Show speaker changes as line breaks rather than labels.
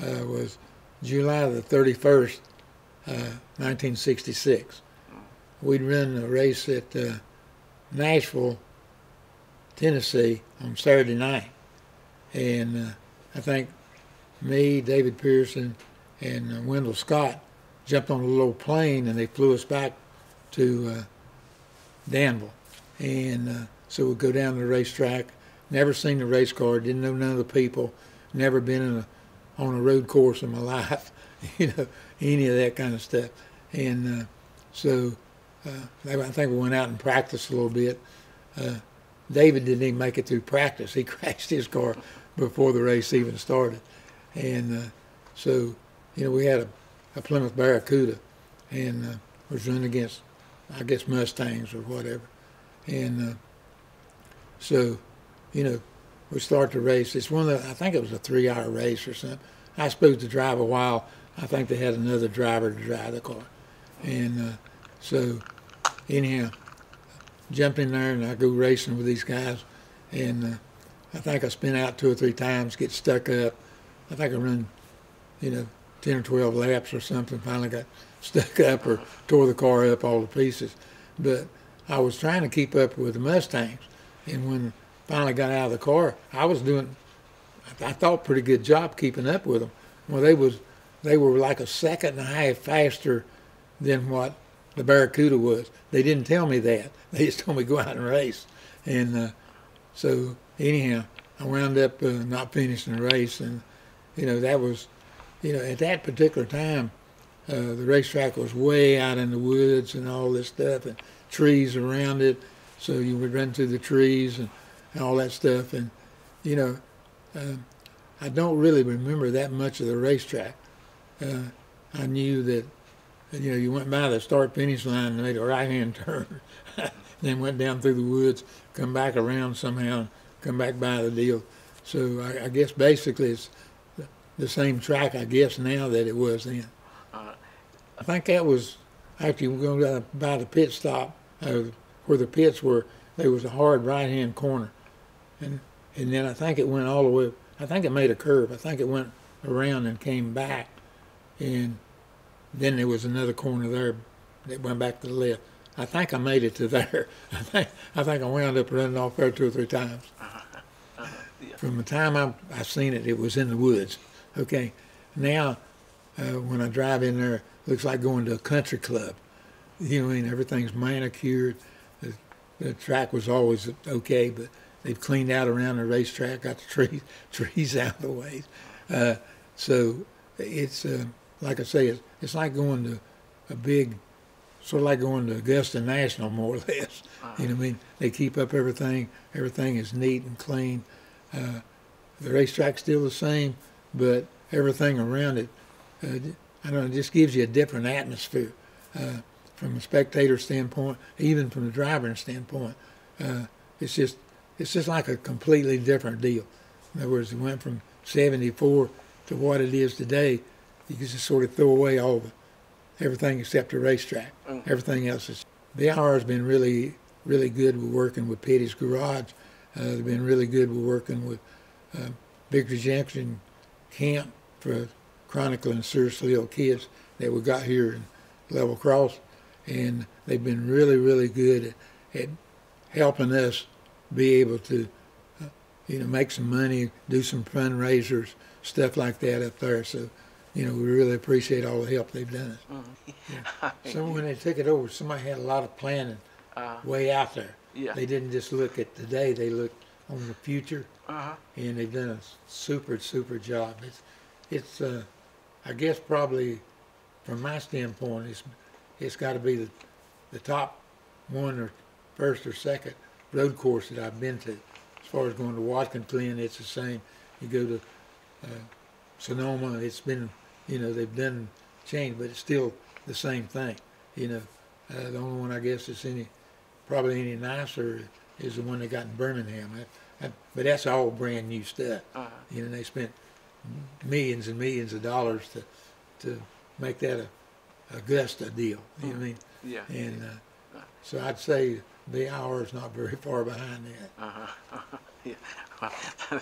uh, was July the 31st, uh, 1966. We'd run a race at uh, Nashville, Tennessee on Saturday night. And uh, I think me, David Pearson, and uh, Wendell Scott jumped on a little plane and they flew us back to uh, Danville. And so we'd go down to the racetrack. Never seen the race car, didn't know none of the people, never been in a, on a road course in my life, you know, any of that kind of stuff. And uh, so uh, I think we went out and practiced a little bit. Uh, David didn't even make it through practice. He crashed his car before the race even started. And uh, so, you know, we had a, a Plymouth Barracuda and uh, was running against, I guess, Mustangs or whatever. And uh, so, you know, we start the race. It's one of the, I think it was a three hour race or something. I supposed to drive a while. I think they had another driver to drive the car. And uh, so, anyhow, jump in there and I go racing with these guys. And uh, I think I spin out two or three times, get stuck up. I think I run, you know, 10 or 12 laps or something. Finally got stuck up or tore the car up all to pieces. But I was trying to keep up with the Mustangs. And when finally got out of the car, I was doing, I thought, pretty good job keeping up with them. Well, they was, they were like a second and a half faster than what the Barracuda was. They didn't tell me that. They just told me go out and race. And uh, so anyhow, I wound up uh, not finishing the race, and you know that was, you know, at that particular time, uh, the racetrack was way out in the woods and all this stuff, and trees around it. So you would run through the trees and, and all that stuff, and you know, uh, I don't really remember that much of the racetrack. Uh, I knew that you know, you went by the start finish line and made a right hand turn, then went down through the woods, come back around somehow, come back by the deal. So I, I guess basically it's the same track, I guess, now that it was then. Uh, I think that was actually were going by the pit stop, uh, where the pits were, there was a hard right hand corner. And, and then I think it went all the way, I think it made a curve. I think it went around and came back. And then there was another corner there that went back to the left. I think I made it to there. I think I think I wound up running off there two or three times. Uh-huh. Uh-huh. Yeah. From the time I I seen it, it was in the woods. Okay, now uh, when I drive in there, it looks like going to a country club. You know, I mean everything's manicured. The, the track was always okay, but they've cleaned out around the racetrack, got the trees trees out of the way. Uh, so it's. Uh, like I say, it's, it's like going to a big, sort of like going to Augusta National, more or less. You know what I mean? They keep up everything. Everything is neat and clean. Uh, the racetrack's still the same, but everything around it, uh, I don't know, just gives you a different atmosphere uh, from a spectator standpoint, even from the driver standpoint. Uh, it's just it's just like a completely different deal. In other words, it went from 74 to what it is today you can just sort of throw away all the everything except the racetrack. Mm. Everything else is. VIR has been really, really good with working with Petty's Garage. Uh, they've been really good with working with uh, Victory Junction Camp for chronicling seriously ill kids that we got here in Level Cross. And they've been really, really good at, at helping us be able to, uh, you know, make some money, do some fundraisers, stuff like that up there. So you know, we really appreciate all the help they've done us. Mm-hmm. Yeah. so when they took it over, somebody had a lot of planning uh, way out there. Yeah. They didn't just look at today; they looked on the future, uh-huh. and they've done a super, super job. It's, it's, uh, I guess, probably from my standpoint, it's, it's got to be the, the top one or first or second road course that I've been to. As far as going to Watkins Glen, it's the same. You go to uh, Sonoma, it's been you know, they've done change, but it's still the same thing. You know, uh, the only one I guess that's any probably any nicer is the one they got in Birmingham. I, I, but that's all brand new stuff. Uh-huh. You know, they spent millions and millions of dollars to to make that a Augusta deal. You know what I mean?
Yeah.
And uh, so I'd say VIR is not very far behind that.
Uh-huh. Yeah.